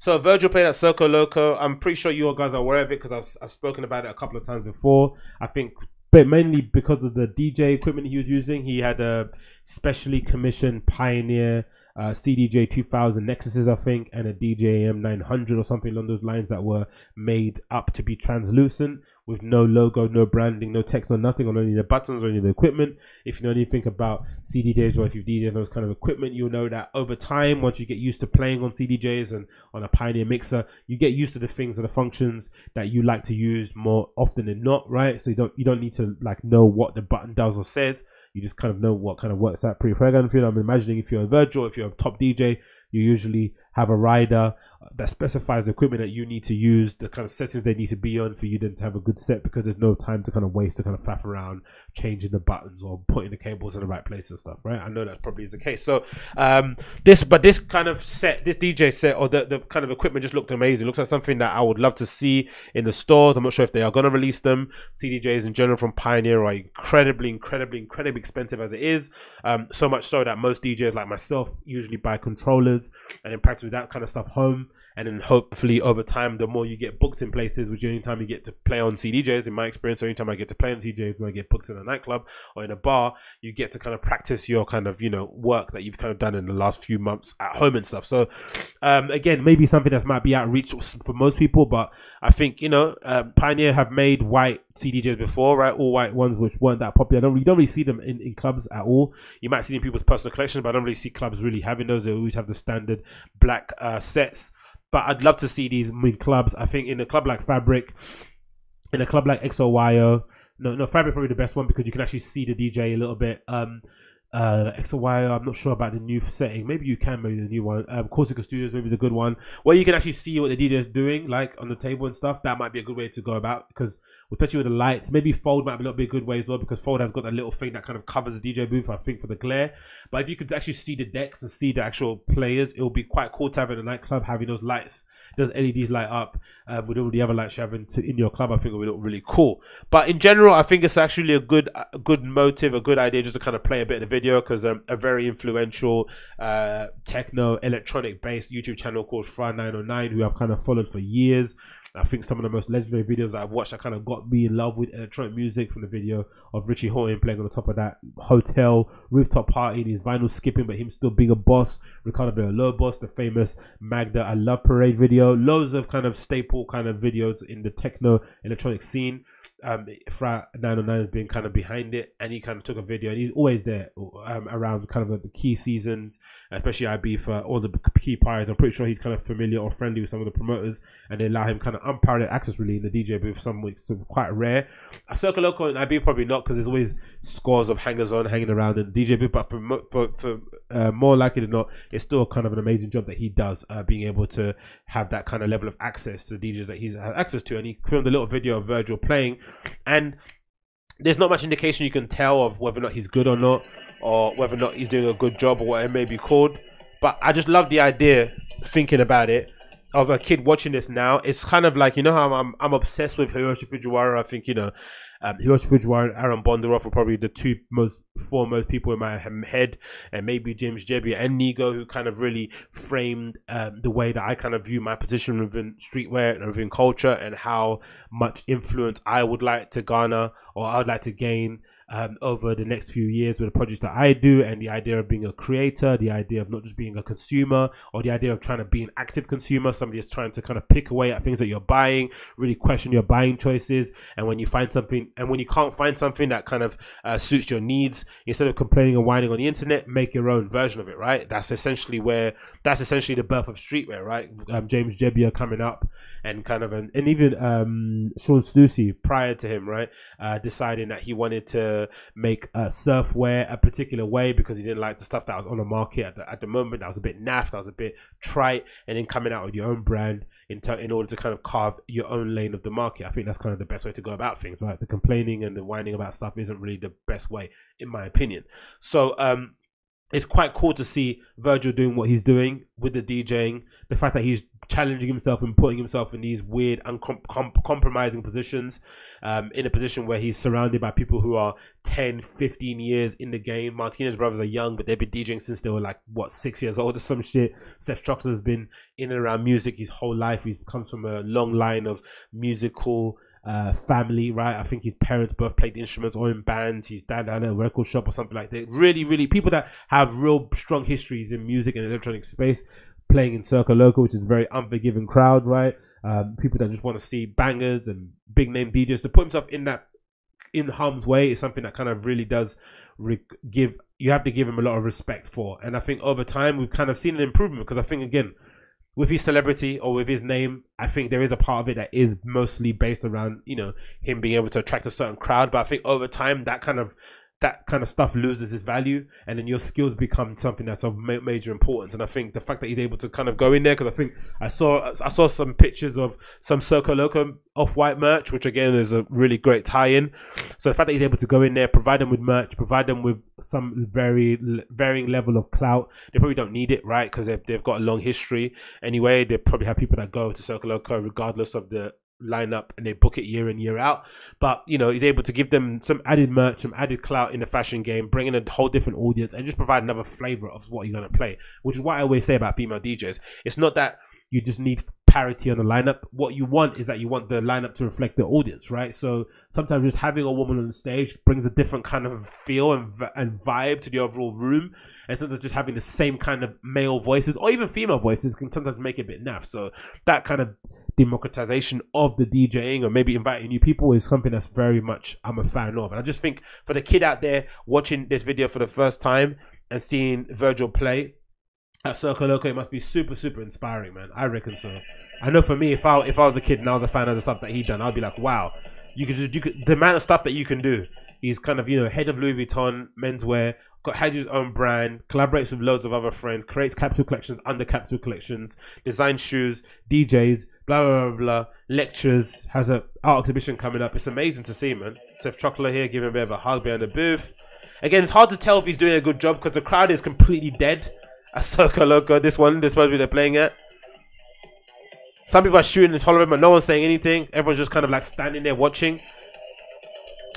So Virgil played at Circoloco. I'm pretty sure you all guys are aware of it because I've, I've spoken about it a couple of times before. I think, but mainly because of the DJ equipment he was using. He had a specially commissioned Pioneer uh, CDJ 2000 Nexuses, I think, and a DJM 900 or something along those lines that were made up to be translucent with no logo, no branding, no text, no nothing on any of the buttons of the equipment. If you know anything about CDJs or if you've DJed those kind of equipment, you'll know that over time, once you get used to playing on CDJs and on a Pioneer mixer, you get used to the things and the functions that you like to use more often than not, right? So you don't you don't need to like know what the button does or says. You just kind of know what kind of works out pre-programmed for you. I'm imagining if you're a Virgil, if you're a top DJ, you usually have a rider that specifies the equipment that you need to use, the kind of settings they need to be on for you then to have a good set because there's no time to kind of waste to kind of faff around changing the buttons or putting the cables in the right place and stuff, right? I know that probably is the case. So um this but this kind of set, this DJ set or the, the kind of equipment just looked amazing. It looks like something that I would love to see in the stores. I'm not sure if they are gonna release them. CDJs in general from Pioneer are incredibly, incredibly, incredibly expensive as it is. Um so much so that most DJs like myself usually buy controllers and then practice with that kind of stuff home and then hopefully over time the more you get booked in places which any time you get to play on cdjs in my experience or anytime i get to play on cdjs when i get booked in a nightclub or in a bar you get to kind of practice your kind of you know work that you've kind of done in the last few months at home and stuff so um, again maybe something that might be outreach for most people but i think you know um, pioneer have made white CDJs before, right? All white ones which weren't that popular. I don't, don't really see them in, in clubs at all. You might see them in people's personal collections, but I don't really see clubs really having those. They always have the standard black uh, sets but I'd love to see these with clubs. I think in a club like Fabric, in a club like XOYO, no, no, Fabric probably the best one because you can actually see the DJ a little bit. Um, uh, XOYO, I'm not sure about the new setting. Maybe you can, maybe the new one. Um, Corsica Studios maybe is a good one where you can actually see what the DJ is doing, like on the table and stuff. That might be a good way to go about because, especially with the lights, maybe Fold might not be a good way as well because Fold has got that little thing that kind of covers the DJ booth, I think, for the glare. But if you could actually see the decks and see the actual players, it would be quite cool to have in a nightclub having those lights does LEDs light up um, with all the other lights you have into, in your club? I think it would look really cool. But in general, I think it's actually a good, a good motive, a good idea just to kind of play a bit of the video because um, a very influential uh, techno electronic based YouTube channel called Fra 909 who I've kind of followed for years. I think some of the most legendary videos that I've watched that kind of got me in love with electronic music from the video of Richie Hawtin playing on the top of that hotel rooftop party and his vinyl skipping, but him still being a boss. Ricardo Villalobos, the famous Magda I Love Parade video. Loads of kind of staple kind of videos in the techno electronic scene um, Fra 909 has been kind of behind it, and he kind of took a video, and he's always there um, around kind of the key seasons, especially IB for all the key players. I'm pretty sure he's kind of familiar or friendly with some of the promoters, and they allow him kind of unparalleled access really in the DJ booth. Some weeks, so quite rare. A Circoloco and IB probably not because there's always scores of hangers on hanging around in the DJ booth, but for for, for uh, more likely than not, it's still kind of an amazing job that he does, uh, being able to have that kind of level of access to the DJs that he's had access to, and he filmed a little video of Virgil playing and there's not much indication you can tell of whether or not he's good or not, or whether or not he's doing a good job or what it may be called. But I just love the idea, thinking about it, of a kid watching this now. It's kind of like you know how I'm I'm obsessed with Hiroshi Fujiwara. I think you know um, Hiroshi Fujiwara and Aaron Bondaroff are probably the two most foremost people in my head, and maybe James Jebbia and Nigo, who kind of really framed um, the way that I kind of view my position within streetwear and within culture, and how much influence I would like to garner or I would like to gain um, over the next few years with the projects that I do and the idea of being a creator, the idea of not just being a consumer or the idea of trying to be an active consumer, somebody is trying to kind of pick away at things that you're buying, really question your buying choices. And when you find something, and when you can't find something that kind of uh, suits your needs, instead of complaining and whining on the internet, make your own version of it, right? That's essentially where, that's essentially the birth of streetwear, right? Um, James Jebbia coming up and kind of, an, and even um, Shawn Stussy prior to him, right? Uh, deciding that he wanted to, make uh, surfwear a particular way because he didn't like the stuff that was on the market at the, at the moment. That was a bit naff, that was a bit trite, and then coming out with your own brand in, ter- in order to kind of carve your own lane of the market. I think that's kind of the best way to go about things, right? The complaining and the whining about stuff isn't really the best way, in my opinion. So, um, it's quite cool to see Virgil doing what he's doing with the DJing. The fact that he's challenging himself and putting himself in these weird and compromising positions, um, in a position where he's surrounded by people who are 10, 15 years in the game. Martinez brothers are young, but they've been DJing since they were like, what, six years old or some shit. Seth Troxler has been in and around music his whole life. He comes from a long line of musical uh, family, right? I think his parents both played instruments or in bands. His dad had a record shop or something like that. Really, really people that have real strong histories in music and electronic space, playing in Circoloco, which is a very unforgiving crowd, right? Um, people that just want to see bangers and big name DJs to put himself in that in harm's way is something that kind of really does re- give you have to give him a lot of respect for. And I think over time we've kind of seen an improvement because I think again with his celebrity or with his name, I think there is a part of it that is mostly based around, you know, him being able to attract a certain crowd. But I think over time, that kind of that kind of stuff loses its value and then your skills become something that's of ma- major importance. And i think the fact that he's able to kind of go in there because i think i saw i saw some pictures of some Circoloco off-white merch which again is a really great tie-in. So the fact that he's able to go in there provide them with merch provide them with some very varying level of clout they probably don't need it right? Because they've, they've got a long history. Anyway they probably have people that go to Circoloco regardless of the lineup and they book it year in year out. But you know he's able to give them some added merch some added clout in the fashion game bring in a whole different audience and just provide another flavor of what you're going to play which is what i always say about female djs it's not that you just need parity on the lineup. What you want is that you want the lineup to reflect the audience right? So sometimes just having a woman on the stage brings a different kind of feel and, and vibe to the overall room. And sometimes just having the same kind of male voices or even female voices can sometimes make it a bit naff. So that kind of democratization of the DJing or maybe inviting new people is something that's very much I'm a fan of. And I just think for the kid out there watching this video for the first time and seeing Virgil play at Circoloco, it must be super, super inspiring, man. I reckon so. I know for me, if I if I was a kid and I was a fan of the stuff that he done, I'd be like, wow, you could just you could the amount of stuff that you can do. He's kind of you know head of Louis Vuitton menswear, got has his own brand, collaborates with loads of other friends, creates capsule collections under capsule collections, designs shoes, DJs, blah blah blah blah. Lectures, has an art exhibition coming up. It's amazing to see, man. Seth Troxler here giving a bit of a hug behind the booth. Again, it's hard to tell if he's doing a good job because the crowd is completely dead Circoloco. This one, this one they're playing at. Some people are shooting and hollering, but no one's saying anything. Everyone's just kind of like standing there watching.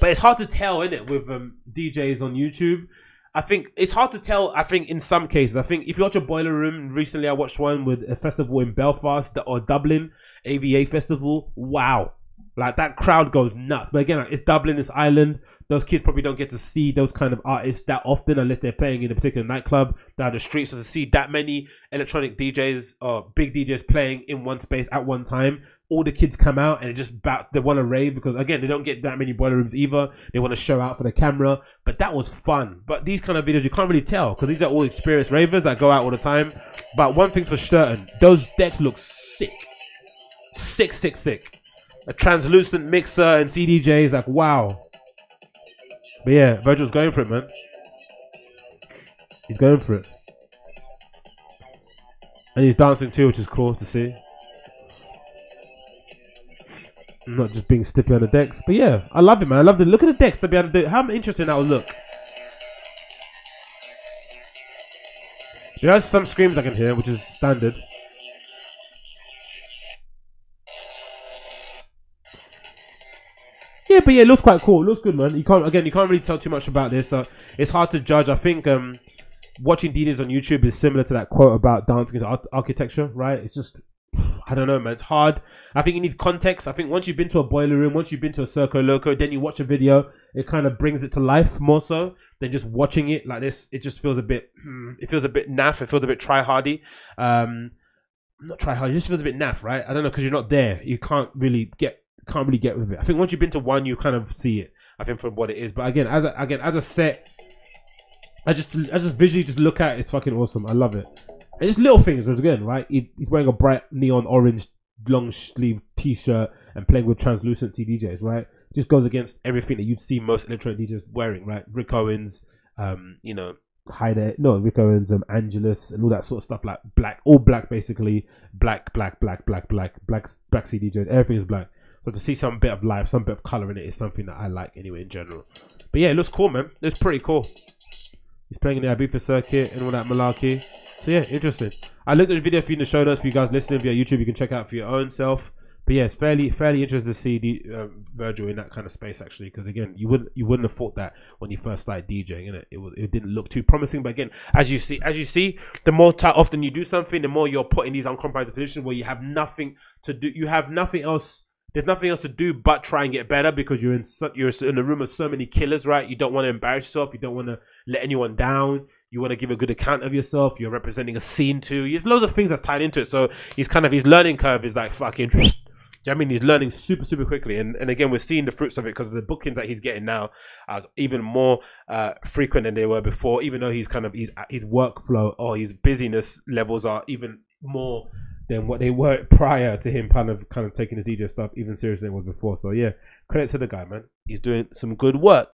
But it's hard to tell, isn't it, with um, DJs on YouTube I think it's hard to tell. I think in some cases, I think if you watch a boiler room, recently I watched one with a festival in Belfast or Dublin, AVA festival. Wow, like that crowd goes nuts. But again, it's Dublin, it's Ireland those kids probably don't get to see those kind of artists that often unless they're playing in a particular nightclub down the street. So to see that many electronic DJs or big DJs playing in one space at one time, all the kids come out and just about they want to rave because again they don't get that many boiler rooms either. They want to show out for the camera, but that was fun. But these kind of videos you can't really tell because these are all experienced ravers that go out all the time. But one thing's for certain, those decks look sick, sick, sick, sick. A translucent mixer and CDJ is like wow but yeah, Virgil's going for it, man. He's going for it. And he's dancing too, which is cool to see. Not just being stiffy on the decks. But yeah, I love it, man. I love the look at the decks to be able to do how interesting that will look. There are some screams I can hear, which is standard. But yeah, it looks quite cool. It looks good, man. You can't again, you can't really tell too much about this. So it's hard to judge. I think um, watching DJs on YouTube is similar to that quote about dancing into ar- architecture, right? It's just I don't know, man. It's hard. I think you need context. I think once you've been to a boiler room, once you've been to a Circoloco, then you watch a video, it kind of brings it to life more so than just watching it like this. It just feels a bit, it feels a bit naff. It feels a bit try hardy. Um, not try hard. It just feels a bit naff, right? I don't know because you're not there. You can't really get can't really get with it. I think once you've been to one, you kind of see it. I think for what it is. But again, as a, again as a set, I just I just visually just look at it. It's fucking awesome. I love it. And just little things. Again, right? He, he's wearing a bright neon orange long sleeve t-shirt and playing with translucent DJs, right? Just goes against everything that you'd see most electronic DJs wearing, right? Rick Owens, um, you know, hi there, no, Rick Owens, um, Angelus, and all that sort of stuff, like black, all black, basically, black, black, black, black, black, black, black CDJs, everything is black. So to see some bit of life, some bit of color in it is something that I like anyway in general. But yeah, it looks cool, man. It's pretty cool. He's playing in the Ibiza circuit and all that malarkey. So yeah, interesting. I linked the video for you in the show notes for you guys listening via YouTube. You can check out for your own self. But yeah, it's fairly fairly interesting to see the, uh, Virgil in that kind of space actually, because again, you wouldn't you wouldn't have thought that when you first started DJing, it? It was, it didn't look too promising. But again, as you see, as you see, the more t- often you do something, the more you're put in these uncompromising positions where you have nothing to do. You have nothing else. There's nothing else to do but try and get better because you're in so, you're in the room of so many killers, right? You don't want to embarrass yourself. You don't want to let anyone down. You want to give a good account of yourself. You're representing a scene too. There's loads of things that's tied into it. So he's kind of his learning curve is like fucking you know I mean? He's learning super, super quickly. And, and again, we're seeing the fruits of it because the bookings that he's getting now are even more uh, frequent than they were before, even though he's kind of, his, his workflow or his busyness levels are even more than what they were prior to him kind of kind of taking his DJ stuff even seriously than it was before. So yeah, credit to the guy, man. He's doing some good work.